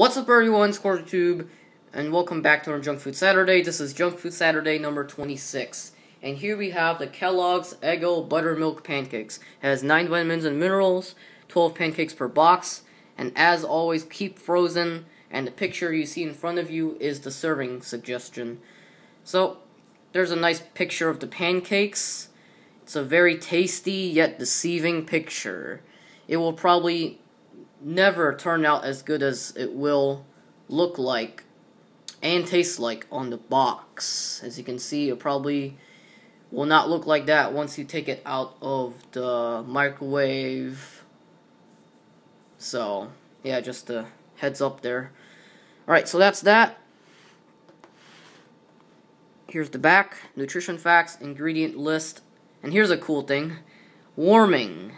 What's up everyone, SquirtTube, and welcome back to our Junk Food Saturday. This is Junk Food Saturday number 26. And here we have the Kellogg's Eggo Buttermilk Pancakes. It has 9 vitamins and minerals, 12 pancakes per box, and as always, keep frozen, and the picture you see in front of you is the serving suggestion. So, there's a nice picture of the pancakes. It's a very tasty yet deceiving picture. It will probably never turn out as good as it will look like and taste like on the box. As you can see, it probably will not look like that once you take it out of the microwave. So, yeah, just a heads up there. Alright, so that's that. Here's the back, nutrition facts, ingredient list, and here's a cool thing. Warming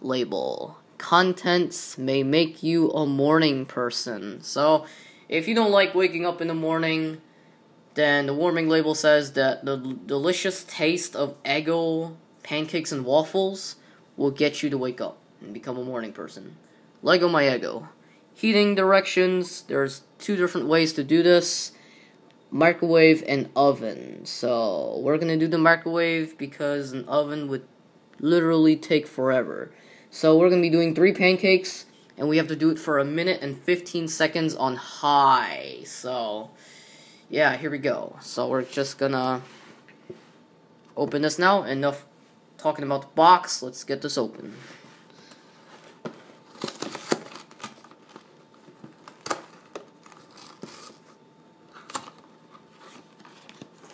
label contents may make you a morning person. So, if you don't like waking up in the morning, then the warming label says that the delicious taste of Eggo pancakes and waffles will get you to wake up and become a morning person. L'Eggo my Eggo. Heating directions, there's two different ways to do this. Microwave and oven. So, we're to do the microwave because an oven would literally take forever. So we're going to be doing three pancakes, and we have to do it for a minute and 15 seconds on high. So, yeah, here we go. So we're just going to open this now. Enough talking about the box. Let's get this open.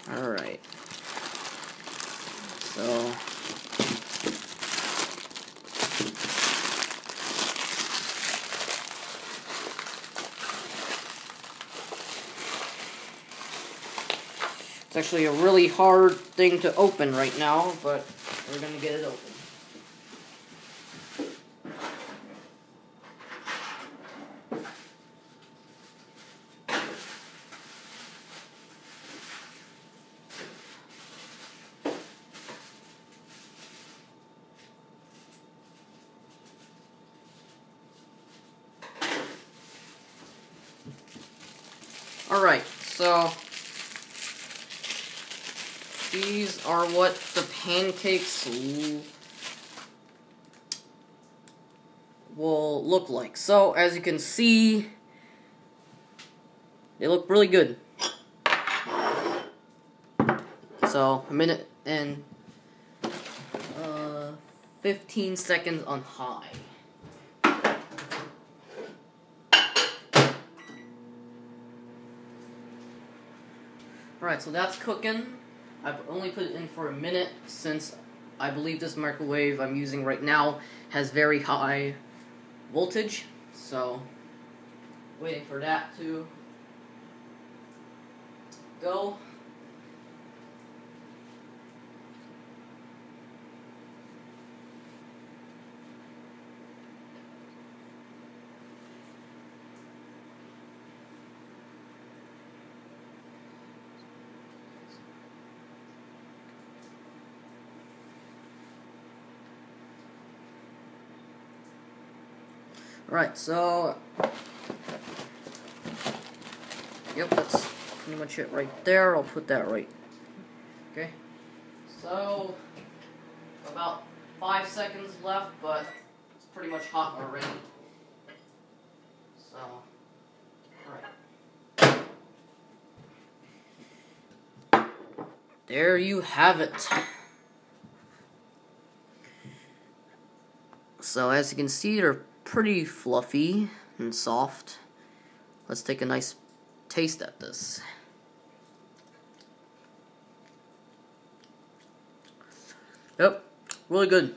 Alright. So, It's actually a really hard thing to open right now, but we're going to get it open. Alright, so these are what the pancakes will look like. So, as you can see, they look really good. So, a minute and uh, 15 seconds on high. Alright, so that's cooking. I've only put it in for a minute since I believe this microwave I'm using right now has very high voltage. So, waiting for that to go. Right, so... Yep, that's pretty much it right there. I'll put that right. Okay. So, about five seconds left, but it's pretty much hot already. So. There you have it. So, as you can see, they're pretty fluffy and soft. Let's take a nice taste at this. Yep, really good.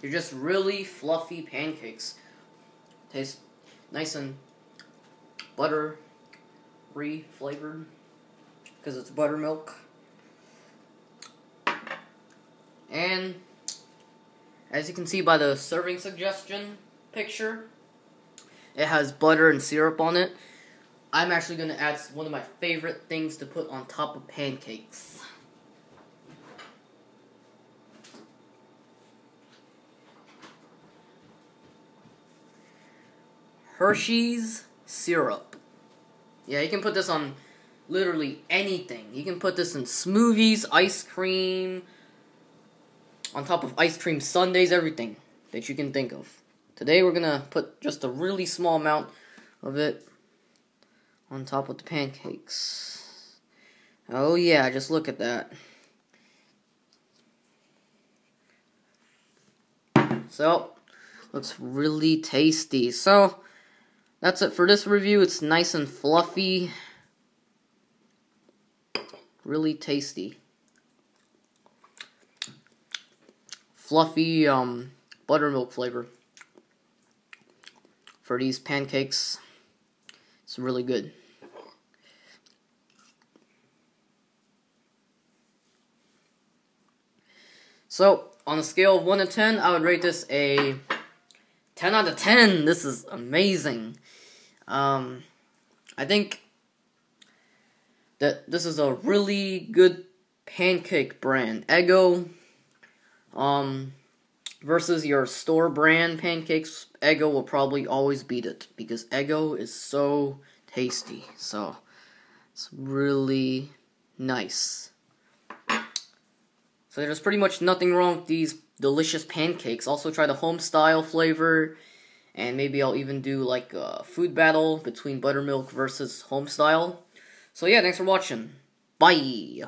They're just really fluffy pancakes. Taste nice and butter flavored because it's buttermilk. And as you can see by the serving suggestion picture, it has butter and syrup on it. I'm actually going to add one of my favorite things to put on top of pancakes. Hershey's syrup. Yeah, you can put this on literally anything. You can put this in smoothies, ice cream, on top of ice cream sundaes, everything that you can think of. Today we're gonna put just a really small amount of it on top of the pancakes. Oh yeah, just look at that. So, looks really tasty. So, that's it for this review. It's nice and fluffy. Really tasty. Fluffy um, buttermilk flavor for these pancakes. It's really good. So, on a scale of 1 to 10, I would rate this a 10 out of 10. This is amazing. Um, I think that this is a really good pancake brand. Eggo, um, versus your store brand pancakes, Eggo will probably always beat it because Eggo is so tasty. So, it's really nice. So there's pretty much nothing wrong with these delicious pancakes. Also try the home style flavor. And maybe I'll even do like a food battle between buttermilk versus home style. So yeah, thanks for watching. Bye!